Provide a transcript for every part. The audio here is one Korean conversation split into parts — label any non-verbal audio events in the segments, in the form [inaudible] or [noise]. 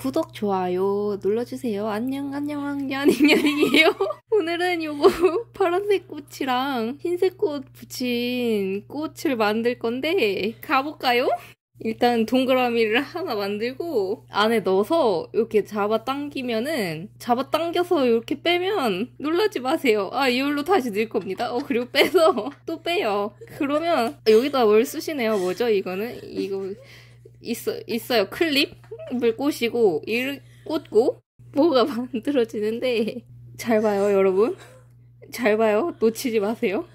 구독, 좋아요 눌러주세요. 안녕, 안녕, 안녕, 안녕이에요. [laughs] 오늘은 요거 [laughs] 파란색 꽃이랑 흰색 꽃 붙인 꽃을 만들 건데 가볼까요? 일단 동그라미를 하나 만들고 안에 넣어서 이렇게 잡아 당기면은 잡아 당겨서 이렇게 빼면 놀라지 마세요. 아 이걸로 다시 넣을 겁니다. 어 그리고 빼서 [laughs] 또 빼요. 그러면 여기다 뭘 쓰시네요. 뭐죠 이거는 이거 있어 있어요 클립을 꽂시고 이 꽂고 뭐가 [laughs] 만들어지는데 잘 봐요 여러분. 잘 봐요. 놓치지 마세요.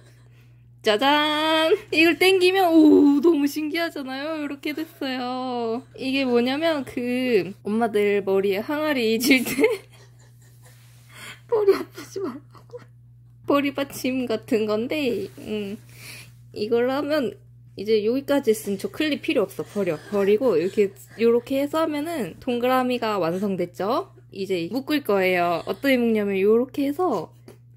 짜잔! 이걸 땡기면, 오, 너무 신기하잖아요? 이렇게 됐어요. 이게 뭐냐면, 그, 엄마들 머리에 항아리 잊을 때, [laughs] 머리 아프지 말라고. 머리 받침 같은 건데, 음, 이걸 하면, 이제 여기까지 쓴저 클립 필요 없어. 버려. 버리고, 이렇게, 요렇게 해서 하면은, 동그라미가 완성됐죠? 이제 묶을 거예요. 어떻게 묶냐면, 요렇게 해서,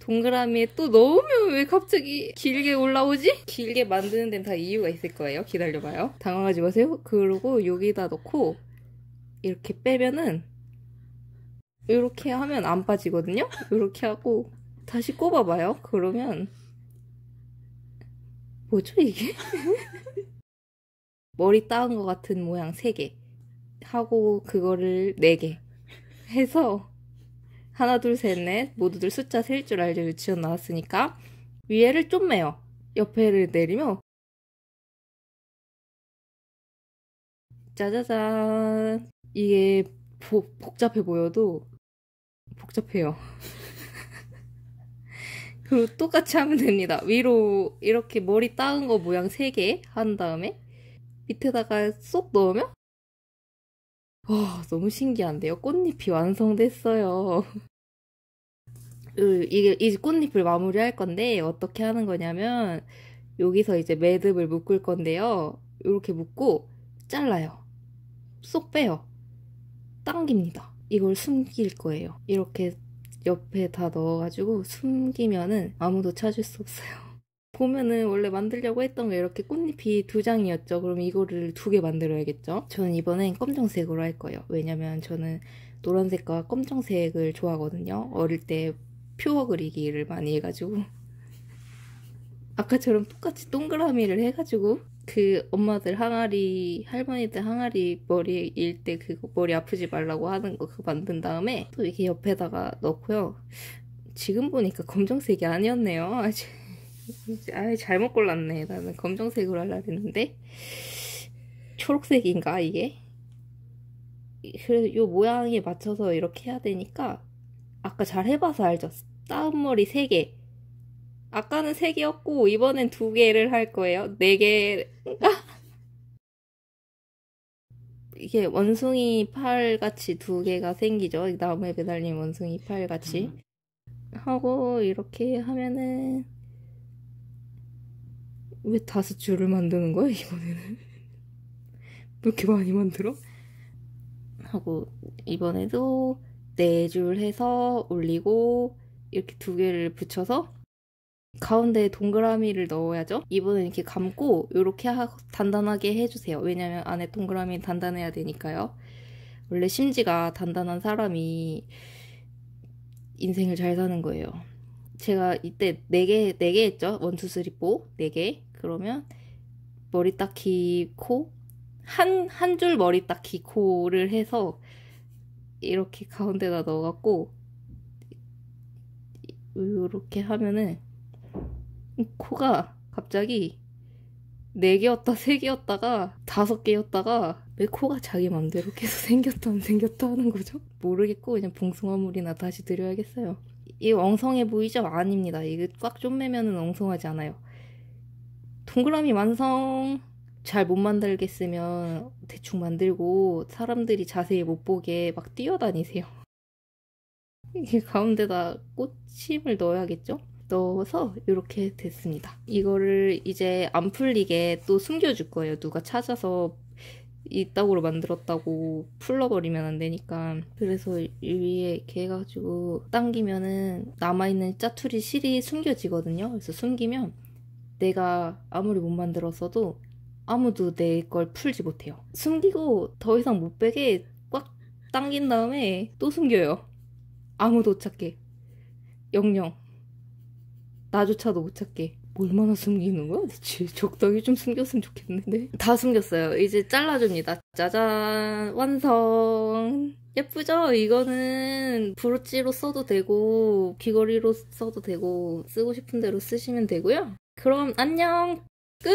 동그라미에 또 넣으면 왜 갑자기 길게 올라오지? 길게 만드는 데는 다 이유가 있을 거예요. 기다려봐요. 당황하지 마세요. 그리고 여기다 넣고 이렇게 빼면은 이렇게 하면 안 빠지거든요? 이렇게 하고 다시 꼽아봐요. 그러면 뭐죠 이게? [laughs] 머리 따은 것 같은 모양 3개 하고 그거를 4개 해서 하나, 둘, 셋, 넷 모두들 숫자 셀 줄 알죠? 유치원 나왔으니까 위에를 좀 매요. 옆에를 내리면 짜자잔 이게 보, 복잡해 보여도 복잡해요. 그리고 똑같이 하면 됩니다. 위로 이렇게 머리 따은 거 모양 3개 한 다음에 밑에다가 쏙 넣으면 와, 너무 신기한데요? 꽃잎이 완성됐어요. 이게 이 꽃잎을 마무리할 건데 어떻게 하는 거냐면 여기서 이제 매듭을 묶을 건데요. 이렇게 묶고 잘라요. 쏙 빼요. 당깁니다. 이걸 숨길 거예요. 이렇게 옆에 다 넣어가지고 숨기면은 아무도 찾을 수 없어요. [laughs] 보면은 원래 만들려고 했던 게 이렇게 꽃잎이 두 장이었죠. 그럼 이거를 두 개 만들어야겠죠. 저는 이번엔 검정색으로 할 거예요. 왜냐면 저는 노란색과 검정색을 좋아하거든요. 어릴 때 표어 그리기를 많이 해가지고 [laughs] 아까처럼 똑같이 동그라미를 해가지고 그 엄마들 항아리 할머니들 항아리 머리 일 때그 머리 아프지 말라고 하는 거 그거 만든 다음에 또 이렇게 옆에다가 넣고요. 지금 보니까 검정색이 아니었네요. 아예 잘못 골랐네. 나는 검정색으로 하려 했는데 초록색인가 이게? 그래서 요 모양에 맞춰서 이렇게 해야 되니까 아까 잘 해봐서 알죠? 따은 머리 3개 아까는 3개였고 이번엔 2개를 할 거예요. 4개. [laughs] 이게 원숭이 팔같이 두 개가 생기죠. 나무에 매달린 원숭이 팔같이. 하고 이렇게 하면은 왜 다섯 줄을 만드는 거야 이번에는? [laughs] 왜 이렇게 많이 만들어? 하고 이번에도 네 줄 해서 올리고 이렇게 두 개를 붙여서 가운데에 동그라미를 넣어야죠. 이번엔 이렇게 감고 이렇게 하, 단단하게 해주세요. 왜냐면 안에 동그라미 단단해야 되니까요. 원래 심지가 단단한 사람이 인생을 잘 사는 거예요. 제가 이때 4개, 4개 했죠? 1, 2, 3, 4, 4개. 그러면 머리 닦기 코 한 한 줄 머리 닦기 코를 해서 이렇게 가운데다 넣어갖고 이렇게 하면은 코가 갑자기 4개였다 3개였다가 5개였다가 왜 코가 자기 맘대로 계속 [laughs] 생겼다 안 생겼다 하는 거죠? 모르겠고 그냥 봉숭아물이나 다시 드려야겠어요. 이 엉성해 보이죠? 아닙니다. 이게 꽉 좀매면은 엉성하지 않아요. 동그라미 완성 잘 못 만들겠으면 대충 만들고 사람들이 자세히 못 보게 막 뛰어다니세요. [laughs] 이게 가운데다 꽃힘을 넣어야겠죠? 넣어서 이렇게 됐습니다. 이거를 이제 안 풀리게 또 숨겨줄 거예요. 누가 찾아서 이따구로 만들었다고 풀러버리면 안 되니까 그래서 위에 이렇게 해가지고 당기면은 남아있는 짜투리 실이 숨겨지거든요. 그래서 숨기면 내가 아무리 못 만들었어도 아무도 내 걸 풀지 못해요. 숨기고 더 이상 못 빼게 꽉 당긴 다음에 또 숨겨요. 아무도 못 찾게. 영영. 나조차도 못 찾게. 얼마나 숨기는 거야? 대체 적당히 좀 숨겼으면 좋겠는데. 다 숨겼어요. 이제 잘라줍니다. 짜잔. 완성. 예쁘죠? 이거는 브로치로 써도 되고, 귀걸이로 써도 되고, 쓰고 싶은 대로 쓰시면 되고요. 그럼 안녕! 끝!